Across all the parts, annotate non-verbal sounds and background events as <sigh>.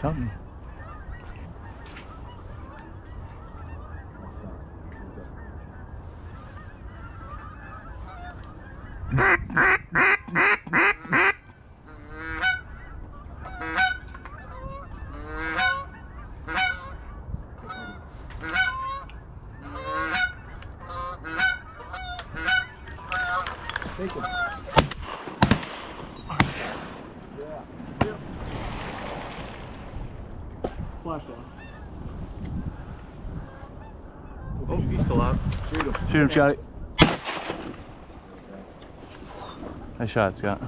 Something. Take him. Flashlight. Oh, he's still out. Shoot him. Shoot him, Scotty. Nice shot, Scott.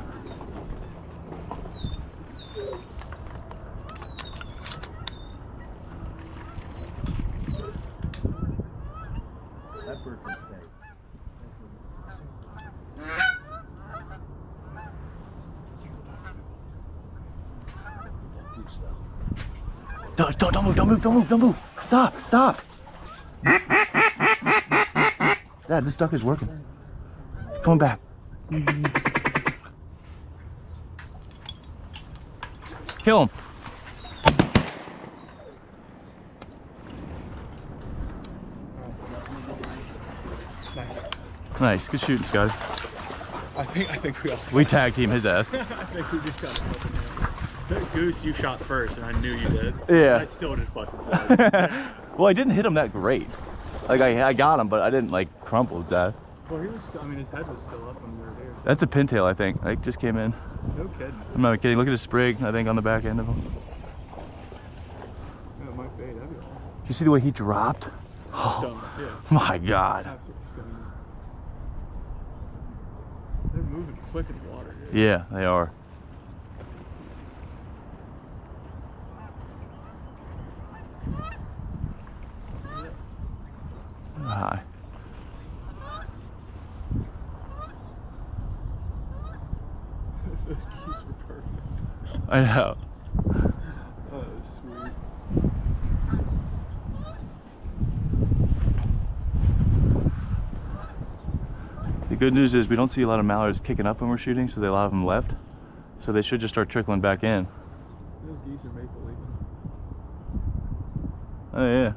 That bird can stay. That goose, though. Don't, don't, don't move, don't move, don't move, don't move. Stop, stop. Dad, this duck is working. Come back. Kill him. Nice. Nice, good shooting, Scotty. I think I think we all. We tag team his ass. <laughs> That goose you shot first, and I knew you did. Yeah. I still just fucking <laughs> well, I didn't hit him that great. Like I, I got him, but I didn't like crumple his ass. well, he was. Still, I mean, his head was still up when we were there. That's a pintail, I think. Like just came in. No kidding. I'm not kidding. Look at his sprig. I think on the back end of him. Yeah, it might be. That'd be all. You see the way he dropped? Stone. Yeah. Oh, my God. They're moving quick in the water. Dude. Yeah, they are. Hi. Those geese were perfect. I know. Oh, sweet. The good news is we don't see a lot of mallards kicking up when we're shooting, so a lot of them left. So they should just start trickling back in. Those geese are make believe. Oh yeah.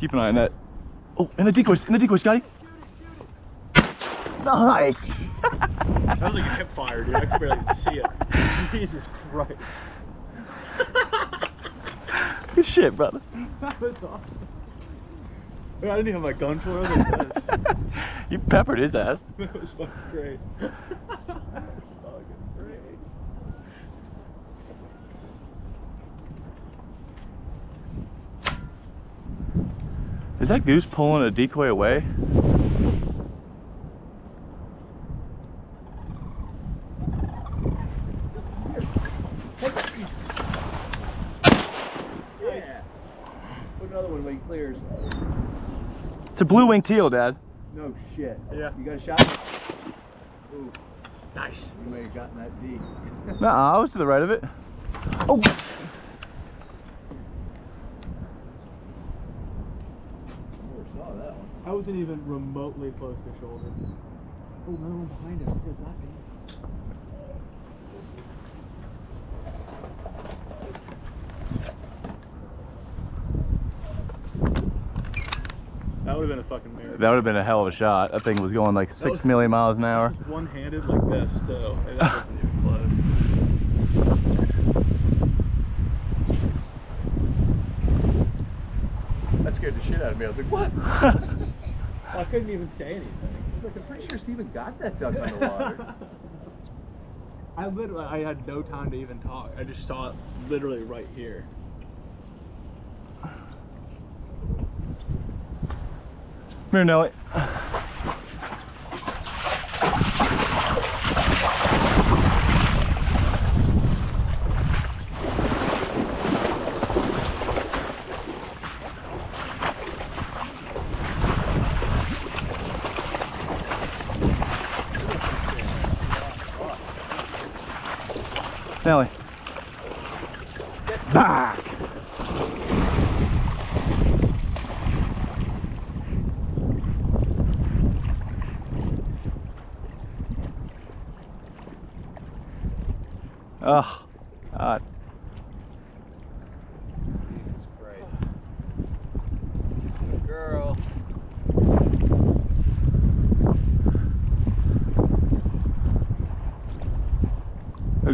Keep an eye on that. Oh, in the decoys, in the decoys, Scotty. Nice. That was like a hip fire, dude. I could barely see it. <laughs> Jesus Christ. <laughs> Good shit, brother. That was awesome. I didn't even have my gun for it. I was like this. <laughs> You peppered his ass. That was fucking great. that was fucking great. That goose pulling a decoy away? Yeah. Put another one when he clears. It's a blue wing teal, Dad. No shit. Yeah. You got a shot? Ooh, Nice. you may have gotten that deep. Nuh-uh, I was to the right of it. Oh, Never saw that one. I wasn't even remotely close to shoulder. Oh, another one behind him. Here's that one. That would have been a fucking miracle. that would have been a hell of a shot. That thing was going like six was- million miles an hour. One handed like this, though. and That wasn't even close. That scared the shit out of me. I was like, what? <laughs> I couldn't even say anything. I was like, I'm pretty sure Steven got that duck on the water. <laughs> I literally, I had no time to even talk. I just saw it literally right here. Come <sighs> here, Nelly. Nelly. Back. Oh, God.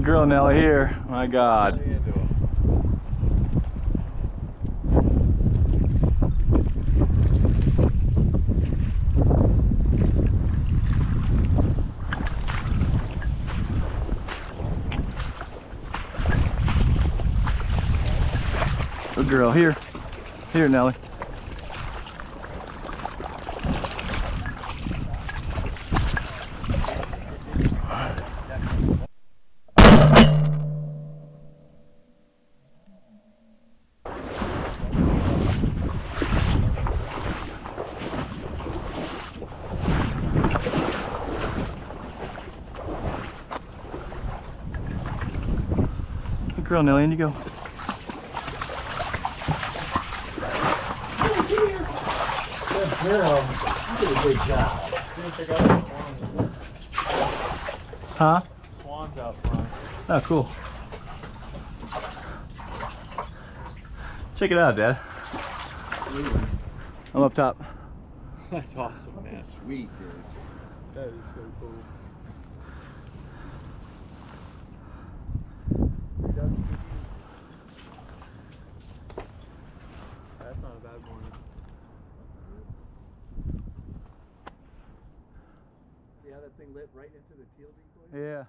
Girl, Nelly, here. My God. Good girl, here. Here, Nelly. Good girl, Nelly, in you go. Girl, you did a good job. Check out the swans. Huh? Swans out front. Oh, cool. Check it out, Dad. I'm up top. That's awesome, man. Sweet, dude. That is so cool. That's not a bad morning. See how that thing lit right into the teal decoy? Yeah.